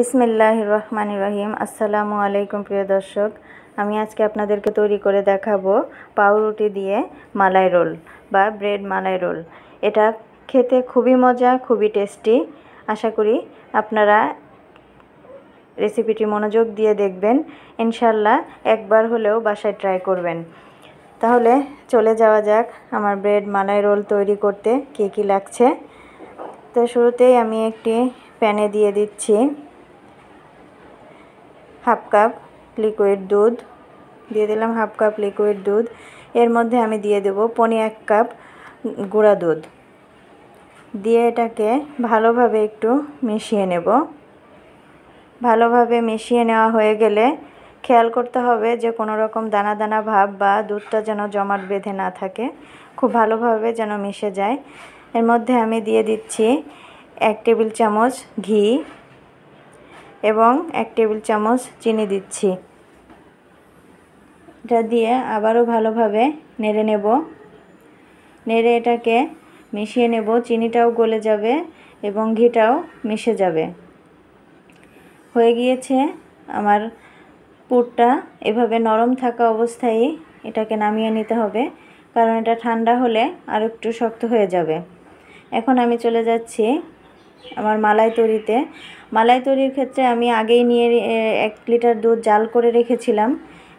বিসমিল্লাহ রহমান রহিম আসসালামু আলাইকুম প্রিয় দর্শক, আমি আজকে আপনাদেরকে তৈরি করে দেখাবো পাউরুটি দিয়ে মালাই রোল বা ব্রেড মালাই রোল। এটা খেতে খুবই মজা, খুবই টেস্টি। আশা করি আপনারা রেসিপিটি মনোযোগ দিয়ে দেখবেন। ইনশাল্লাহ একবার হলেও বাসায় ট্রাই করবেন। তাহলে চলে যাওয়া যাক আমার ব্রেড মালাই রোল তৈরি করতে, কী কী লাগছে। তো শুরুতেই আমি একটি প্যানে দিয়ে দিচ্ছি। হাফ কাপ লিকুইড দুধ, দিয়ে দিলাম হাফ কাপ লিকুইড দুধ। এর মধ্যে আমি দিয়ে দেব পনি এক কাপ গুঁড়া দুধ। দিয়ে এটাকে ভালোভাবে একটু মিশিয়ে নেব। ভালোভাবে মিশিয়ে নেওয়া হয়ে গেলে খেয়াল করতে হবে যে কোনো রকম দানা দানা ভাব বা দুধটা যেন জমাট বেঁধে না থাকে, খুব ভালোভাবে যেন মিশে যায়। এর মধ্যে আমি দিয়ে দিচ্ছি এক টেবিল চামচ ঘি। এবং এক টেবিল চামচ চিনি দিচ্ছি। এটা দিয়ে আবারও ভালোভাবে নেড়ে নেব। নেড়ে এটাকে মিশিয়ে নেব। চিনিটাও গলে যাবে এবং ঘিটাও মিশে যাবে। হয়ে গিয়েছে আমার পুরটা। এভাবে নরম থাকা অবস্থায় এটাকে নামিয়ে নিতে হবে, কারণ এটা ঠান্ডা হলে আর একটু শক্ত হয়ে যাবে। এখন আমি চলে যাচ্ছি আমার মালাই তৈরিতে। মালাই তৈরির ক্ষেত্রে আমি আগেই নিয়ে এক লিটার দুধ জাল করে রেখেছিলাম।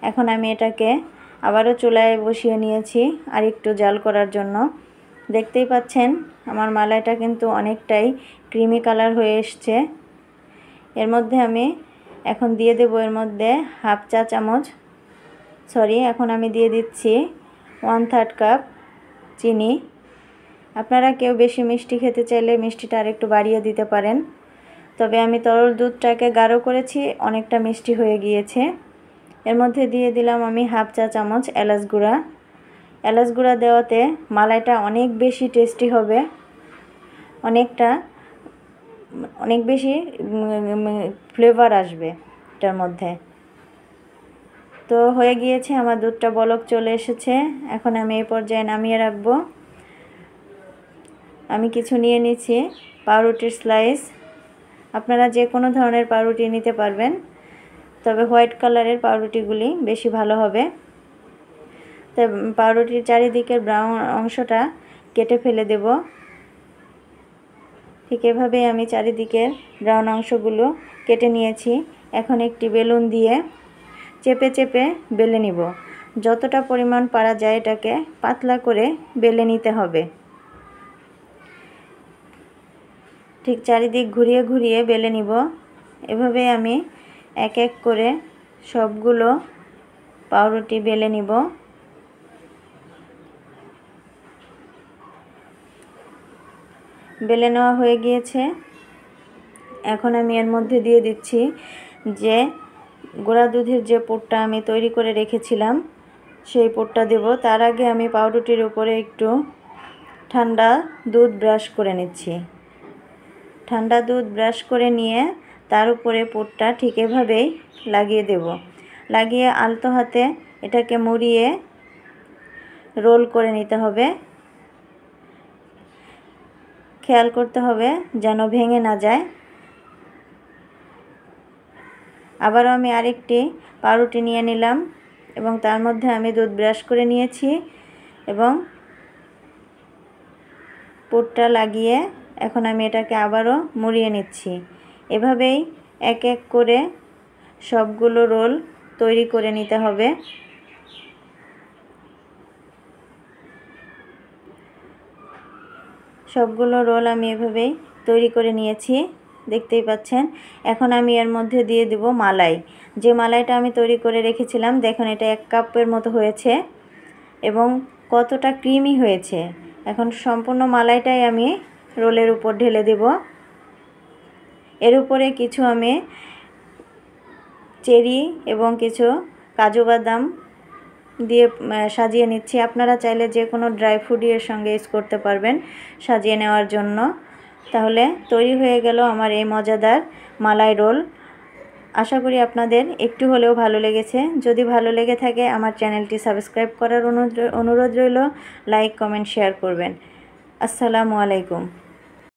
এখন আমি এটাকে আবারও চুলায় বসিয়ে নিয়েছি আর একটু জাল করার জন্য। দেখতেই পাচ্ছেন, আমার মালাইটা কিন্তু অনেকটাই ক্রিমি কালার হয়ে এসছে। এর মধ্যে আমি এখন দিয়ে দেব এর মধ্যে হাফ চা চামচ, সরি, এখন আমি দিয়ে দিচ্ছি ওয়ান থার্ড কাপ চিনি। আপনারা কেউ বেশি মিষ্টি খেতে চাইলে মিষ্টিটা আরেকটু বাড়িয়ে দিতে পারেন। তবে আমি তরল দুধটাকে গাঢ় করেছি, অনেকটা মিষ্টি হয়ে গিয়েছে। এর মধ্যে দিয়ে দিলাম আমি হাফ চা চামচ এলাচ গুঁড়া। এলাচ গুঁড়া দেওয়াতে মালাইটা অনেক বেশি টেস্টি হবে। অনেকটা, অনেক বেশি ফ্লেভার আসবে এটার মধ্যে। তো হয়ে গিয়েছে, আমার দুধটা বলক চলে এসেছে। এখন আমি এই পর্যায়ে নামিয়ে রাখব। আমি কিছু নিয়ে নিচ্ছি, পাউরুটির স্লাইস আপনারা যে কোনো ধরনের পাউরুটি নিতে পারবেন, তবে হোয়াইট কালারের পাউরুটিগুলি বেশি ভালো হবে। তো পাউরুটির চারিদিকের ব্রাউন অংশটা কেটে ফেলে দেব। ঠিক এভাবেই আমি চারিদিকের ব্রাউন অংশগুলো কেটে নিয়েছি। এখন একটি বেলুন দিয়ে চেপে চেপে বেলে নিব। যতটা পরিমাণ পারা যায় এটাকে পাতলা করে বেলে নিতে হবে। ঠিক চারিদিক ঘুরিয়ে ঘুরিয়ে বেলে নিব। এভাবে আমি এক এক করে সবগুলো পাউরুটি বেলে নিব। বেলে নেওয়া হয়ে গিয়েছে। এখন আমি এর মধ্যে দিয়ে দিচ্ছি যে গোড়া দুধের যে পোটটা আমি তৈরি করে রেখেছিলাম, সেই পোটটা দেব। তার আগে আমি পাউরুটির উপরে একটু ঠান্ডা দুধ ব্রাশ করে নিচ্ছি। ঠান্ডা দুধ ব্রাশ করে নিয়ে তার উপরে পুরটা ঠিক এভাবেই লাগিয়ে দেব। লাগিয়ে আলতো হাতে এটাকে মুড়িয়ে রোল করে নিতে হবে। খেয়াল করতে হবে যেন ভেঙে না যায়। আবারও আমি আরেকটি পাউরুটি নিয়ে নিলাম এবং তার মধ্যে আমি দুধ ব্রাশ করে নিয়েছি এবং পুরটা লাগিয়ে এখন আমি এটাকে আবারও মুড়িয়ে নিচ্ছি। এভাবেই এক এক করে সবগুলো রোল তৈরি করে নিতে হবে। সবগুলো রোল আমি এভাবেই তৈরি করে নিয়েছি, দেখতেই পাচ্ছেন। এখন আমি এর মধ্যে দিয়ে দেব মালাই। যে মালাইটা আমি তৈরি করে রেখেছিলাম, দেখুন এটা এক কাপের মতো হয়েছে এবং কতটা ক্রিমি হয়েছে। এখন সম্পূর্ণ মালাইটাই আমি রোলের উপর ঢেলে দেব। এর উপরে কিছু আমি চেরি এবং কিছু কাজু বাদাম দিয়ে সাজিয়ে নিচ্ছি। আপনারা চাইলে যে কোনো ড্রাই ফ্রুটই এর সঙ্গে ইউজ করতে পারবেন সাজিয়ে নেওয়ার জন্য। তাহলে তৈরি হয়ে গেল আমার এই মজাদার মালাই রোল। আশা করি আপনাদের একটু হলেও ভালো লেগেছে। যদি ভালো লেগে থাকে, আমার চ্যানেলটি সাবস্ক্রাইব করার অনুরোধ রইল। লাইক, কমেন্ট, শেয়ার করবেন। আসসালামু আলাইকুম।